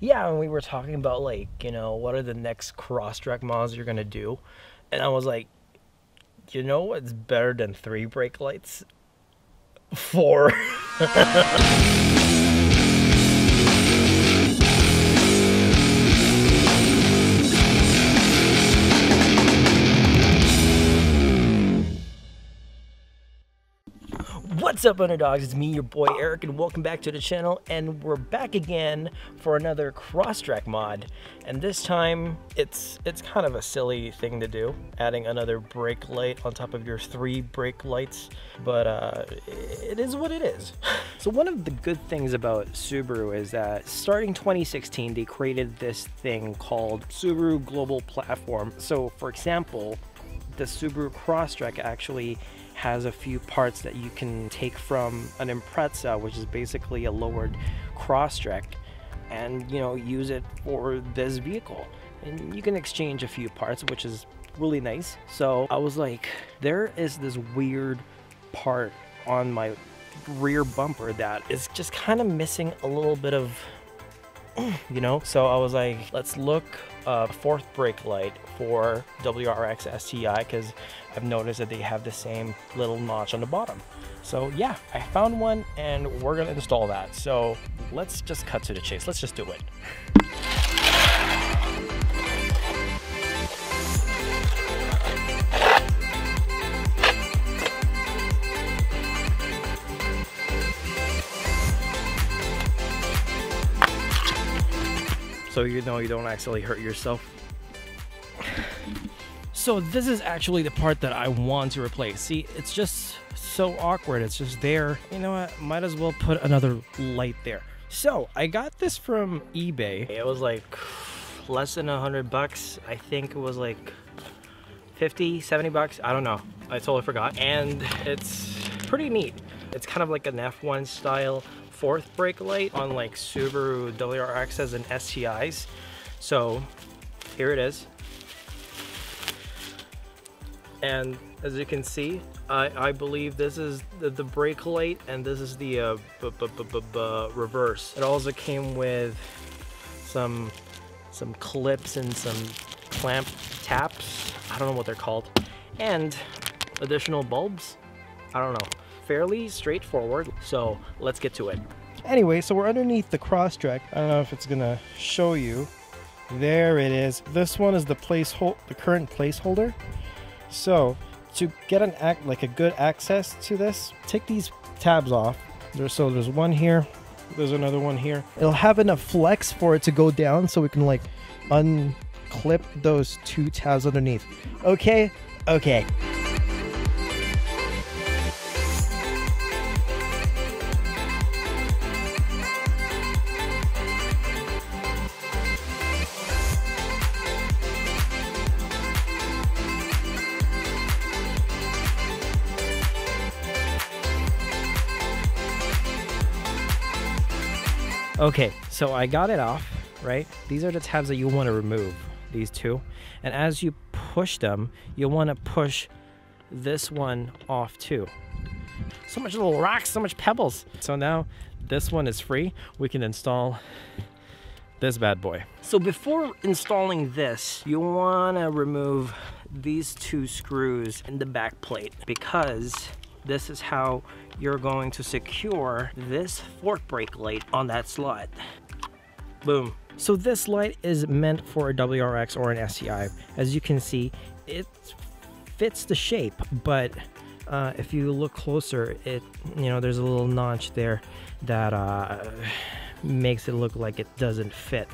Yeah, and we were talking about like, you know, what are the next Crosstrek mods you're gonna do, and I was like, you know what's better than three brake lights? Four. What's up, underdogs? It's me, your boy Eric, and welcome back to the channel. And we're back again for another Crosstrek mod. And this time, it's it's kind of a silly thing to do, adding another brake light on top of your three brake lights. But uh, it is what it is. so one of the good things about Subaru is that starting 2016, they created this thing called Subaru Global Platform. So, for example, the Subaru Crosstrek actually has a few parts that you can take from an Impreza, which is basically a lowered Crosstrek, and you know use it for this vehicle. And you can exchange a few parts, which is really nice. So I was like, there is this weird part on my rear bumper that is just kind of missing a little bit of you know? So i was like let's look a fourth brake light for wrx sti because i've noticed that they have the same little notch on the bottom. So yeah i found one and we're gonna install that. So let's just cut to the chase. Let's just do it so you know you don't actually hurt yourself. So this is actually the part that I want to replace. See, it's just so awkward. It's just there. You know what? Might as well put another light there. So I got this from eBay. It was like less than a hundred bucks. I think it was like 50, 70 bucks. I don't know. I totally forgot. And it's pretty neat. It's kind of like an F1 style fourth brake light on like Subaru WRXs and STIs. So here it is. And as you can see, I, I believe this is the, the brake light and this is the uh, b -b -b reverse. It also came with some some clips and some clamp taps. I don't know what they're called. And additional bulbs. I don't know fairly straightforward, so let's get to it. Anyway, so we're underneath the Crosstrek. I don't know if it's gonna show you. There it is. This one is the placeholder, the current placeholder. So to get an act like a good access to this, take these tabs off. There's so there's one here, there's another one here. It'll have enough flex for it to go down so we can like unclip those two tabs underneath. Okay, okay. Okay, so I got it off, right? These are the tabs that you want to remove, these two. And as you push them, you'll want to push this one off too. So much little rocks, so much pebbles. So now this one is free. We can install this bad boy. So before installing this, you want to remove these two screws in the back plate because this is how you're going to secure this fork brake light on that slot. Boom. So this light is meant for a WRX or an STI. As you can see, it fits the shape, but uh, if you look closer, it you know there's a little notch there that uh, makes it look like it doesn't fit.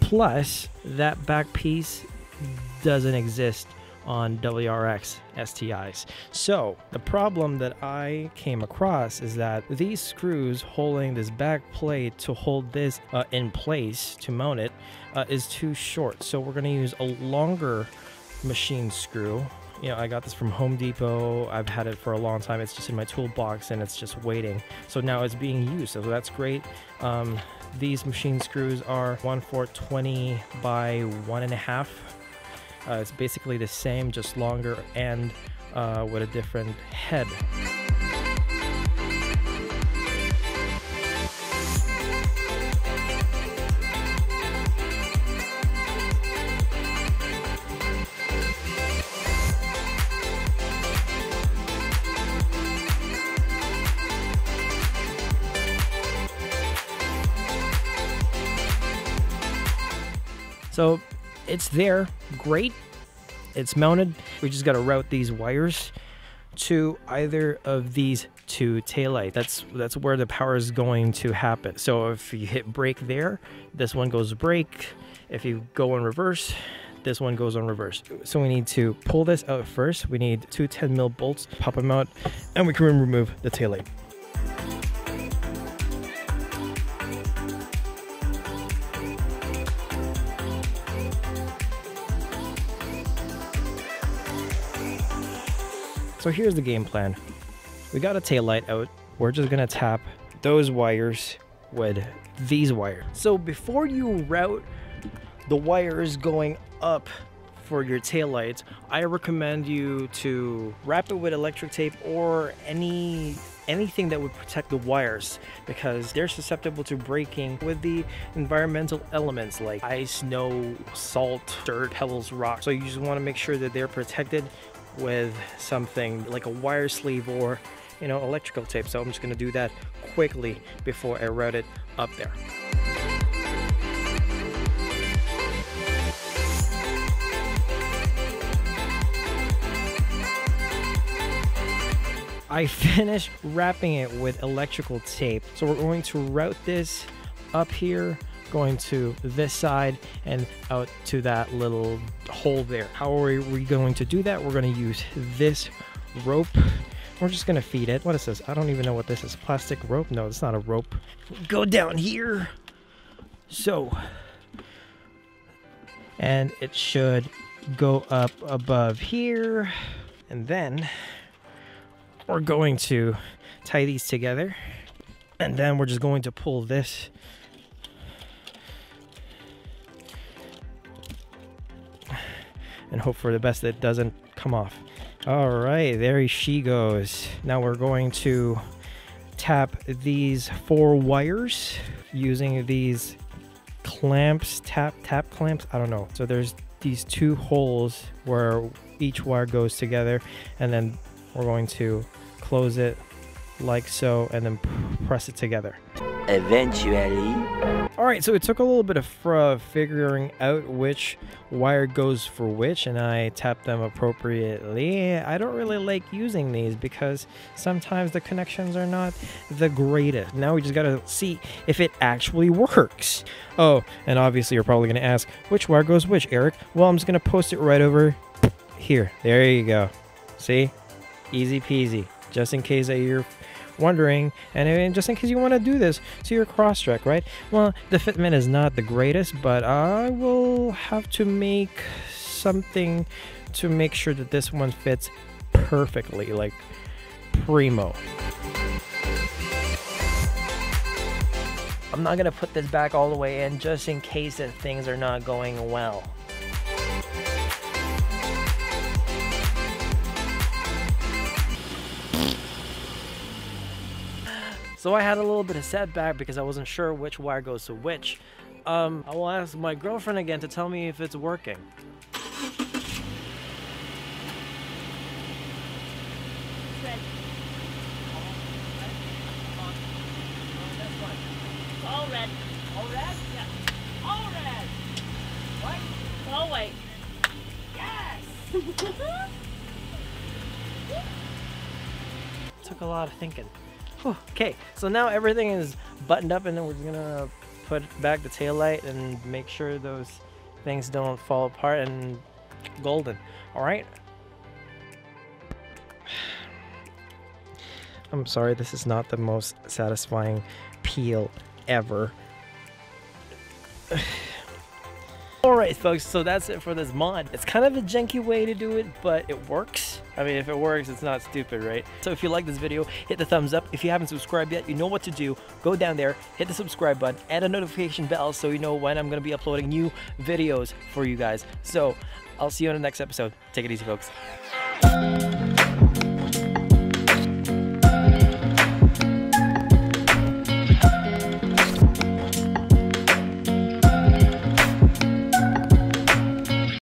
Plus, that back piece doesn't exist on WRX STIs. So the problem that I came across is that these screws holding this back plate to hold this uh, in place to mount it uh, is too short. So we're going to use a longer machine screw. You know, I got this from Home Depot. I've had it for a long time. It's just in my toolbox and it's just waiting. So now it's being used. So that's great. Um, these machine screws are 1 4 20 by one and a half uh, it's basically the same, just longer and uh, with a different head. So it's there, great. It's mounted. We just got to route these wires to either of these two taillight. That's that's where the power is going to happen. So if you hit brake there, this one goes brake. If you go in reverse, this one goes on reverse. So we need to pull this out first. We need two 10 mil bolts, pop them out, and we can remove the taillight. So here's the game plan. We got a tail light out. We're just gonna tap those wires with these wires. So before you route the wires going up for your tail lights, I recommend you to wrap it with electric tape or any anything that would protect the wires because they're susceptible to breaking with the environmental elements like ice, snow, salt, dirt, pebbles, rocks. So you just want to make sure that they're protected with something like a wire sleeve or you know electrical tape. So I'm just gonna do that quickly before I route it up there. I finished wrapping it with electrical tape. So we're going to route this up here going to this side and out to that little hole there. How are we going to do that? We're going to use this rope. We're just going to feed it. What is this? I don't even know what this is. Plastic rope? No, it's not a rope. Go down here. So, and it should go up above here. And then we're going to tie these together. And then we're just going to pull this and hope for the best that doesn't come off. All right, there she goes. Now we're going to tap these four wires using these clamps, tap, tap clamps. I don't know. So there's these two holes where each wire goes together and then we're going to close it like so and then press it together. Eventually. All right, so it took a little bit of uh, figuring out which wire goes for which, and I tapped them appropriately. I don't really like using these because sometimes the connections are not the greatest. Now we just gotta see if it actually works. Oh, and obviously you're probably gonna ask, which wire goes which, Eric? Well, I'm just gonna post it right over here. There you go. See? Easy peasy. Just in case that you're wondering, and just in case you want to do this to your Crosstrek, right? Well, the fitment is not the greatest, but I will have to make something to make sure that this one fits perfectly, like primo. I'm not to put this back all the way in just in case that things are not going well. So I had a little bit of setback because I wasn't sure which wire goes to which. Um, I will ask my girlfriend again to tell me if it's working. All red. All red? Yeah. All red! All white. Yes! Took a lot of thinking. Okay, so now everything is buttoned up and then we're gonna put back the tail light and make sure those things don't fall apart and golden. All right. I'm sorry, this is not the most satisfying peel ever. Alright folks, so that's it for this mod. It's kind of a janky way to do it, but it works. I mean, if it works, it's not stupid, right? So if you like this video, hit the thumbs up. If you haven't subscribed yet, you know what to do. Go down there, hit the subscribe button, and a notification bell so you know when I'm going to be uploading new videos for you guys. So I'll see you in the next episode. Take it easy, folks.